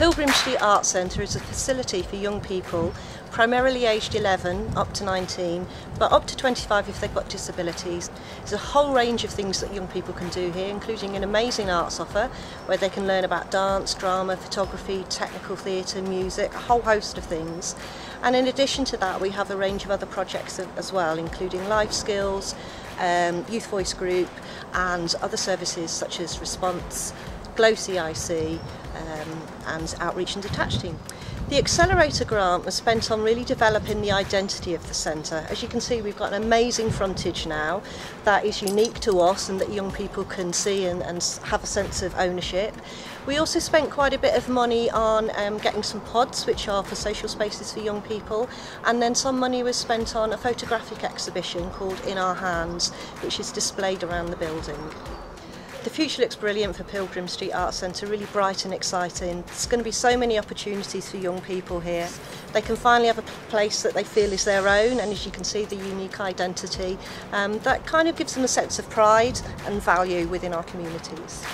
Pilgrim Street Art Centre is a facility for young people, primarily aged 11 up to 19, but up to 25 if they've got disabilities. There's a whole range of things that young people can do here, including an amazing arts offer where they can learn about dance, drama, photography, technical theatre, music, a whole host of things. And in addition to that, we have a range of other projects as well, including life skills, um, youth voice group, and other services such as response, Glow CIC, um, and outreach and detached team. The Accelerator grant was spent on really developing the identity of the centre. As you can see, we've got an amazing frontage now that is unique to us and that young people can see and, and have a sense of ownership. We also spent quite a bit of money on um, getting some pods, which are for social spaces for young people, and then some money was spent on a photographic exhibition called In Our Hands, which is displayed around the building. The future looks brilliant for Pilgrim Street Arts Centre, really bright and exciting. There's going to be so many opportunities for young people here. They can finally have a place that they feel is their own and as you can see the unique identity. Um, that kind of gives them a sense of pride and value within our communities.